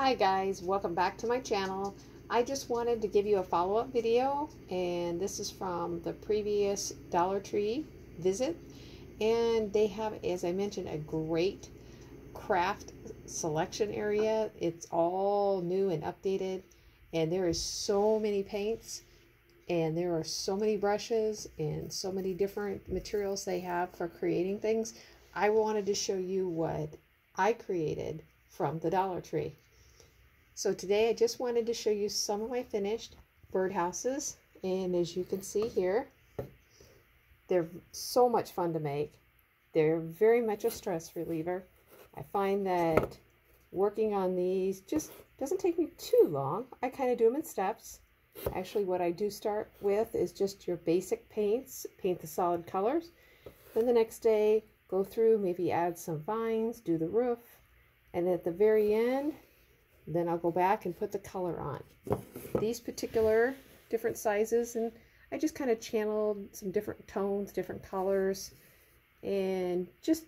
Hi guys, welcome back to my channel. I just wanted to give you a follow-up video and this is from the previous Dollar Tree visit and they have, as I mentioned, a great craft selection area. It's all new and updated and there is so many paints and there are so many brushes and so many different materials they have for creating things. I wanted to show you what I created from the Dollar Tree. So today I just wanted to show you some of my finished birdhouses. And as you can see here, they're so much fun to make. They're very much a stress reliever. I find that working on these just doesn't take me too long. I kind of do them in steps. Actually, what I do start with is just your basic paints, paint the solid colors. Then the next day, go through, maybe add some vines, do the roof. And at the very end, then I'll go back and put the color on. These particular different sizes, and I just kind of channeled some different tones, different colors, and just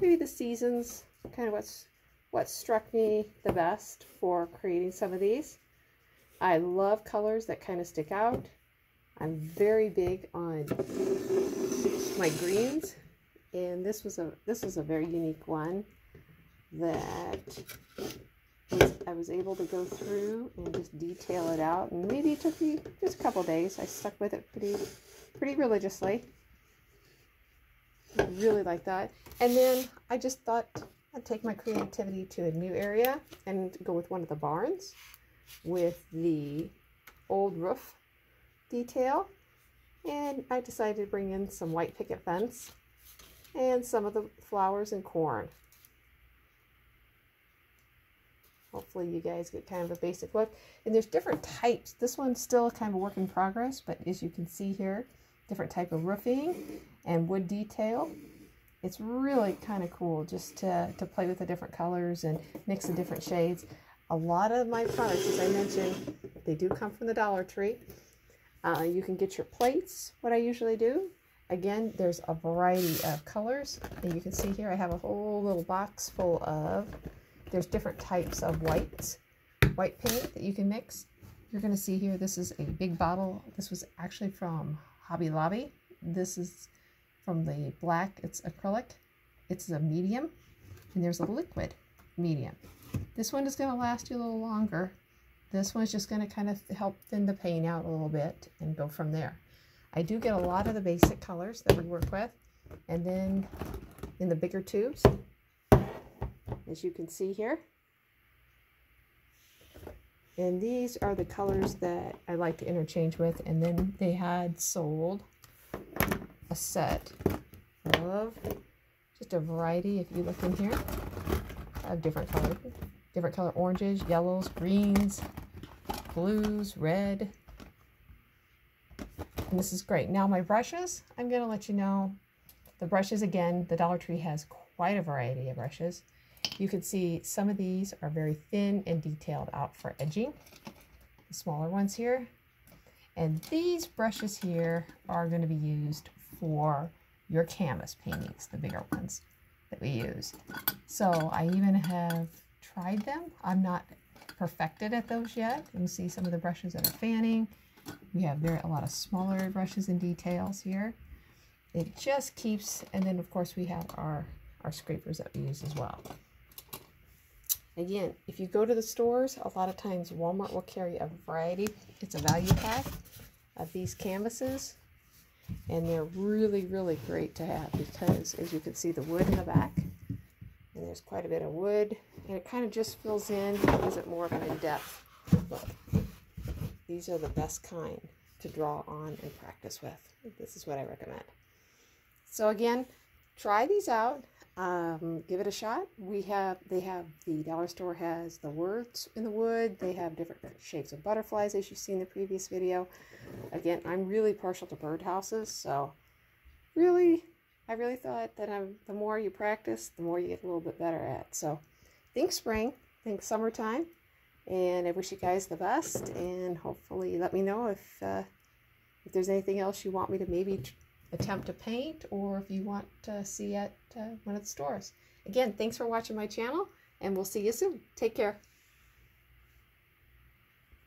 maybe the seasons, kind of what's what struck me the best for creating some of these. I love colors that kind of stick out. I'm very big on my greens, and this was a this was a very unique one that I was able to go through and just detail it out. And maybe it took me just a couple days. I stuck with it pretty, pretty religiously. I really like that. And then I just thought I'd take my creativity to a new area and go with one of the barns with the old roof detail. And I decided to bring in some white picket fence and some of the flowers and corn. Hopefully you guys get kind of a basic look. And there's different types. This one's still kind of a work in progress, but as you can see here, different type of roofing and wood detail. It's really kind of cool just to, to play with the different colors and mix the different shades. A lot of my products, as I mentioned, they do come from the Dollar Tree. Uh, you can get your plates, what I usually do. Again, there's a variety of colors. And you can see here I have a whole little box full of there's different types of whites, white paint that you can mix. You're going to see here, this is a big bottle. This was actually from Hobby Lobby. This is from the black, it's acrylic. It's a medium, and there's a liquid medium. This one is going to last you a little longer. This one's just going to kind of help thin the paint out a little bit and go from there. I do get a lot of the basic colors that we work with. And then in the bigger tubes, as you can see here. And these are the colors that I like to interchange with. And then they had sold a set of just a variety, if you look in here, of different colors. Different color oranges, yellows, greens, blues, red. And this is great. Now my brushes, I'm going to let you know. The brushes, again, the Dollar Tree has quite a variety of brushes. You can see some of these are very thin and detailed out for edging. The smaller ones here. And these brushes here are going to be used for your canvas paintings, the bigger ones that we use. So I even have tried them. I'm not perfected at those yet. You can see some of the brushes that are fanning. We have very a lot of smaller brushes and details here. It just keeps, and then of course we have our, our scrapers that we use as well. Again, if you go to the stores, a lot of times Walmart will carry a variety. It's a value pack of these canvases. And they're really, really great to have because as you can see the wood in the back. And there's quite a bit of wood. And it kind of just fills in, gives it more of an in-depth look. These are the best kind to draw on and practice with. This is what I recommend. So again, try these out um, give it a shot. We have, they have, the dollar store has the words in the wood. They have different shapes of butterflies as you see in the previous video. Again, I'm really partial to birdhouses, so really, I really thought that I'm, the more you practice, the more you get a little bit better at. So think spring, think summertime, and I wish you guys the best, and hopefully let me know if, uh, if there's anything else you want me to maybe attempt to paint or if you want to see at uh, one of the stores. Again, thanks for watching my channel and we'll see you soon. Take care.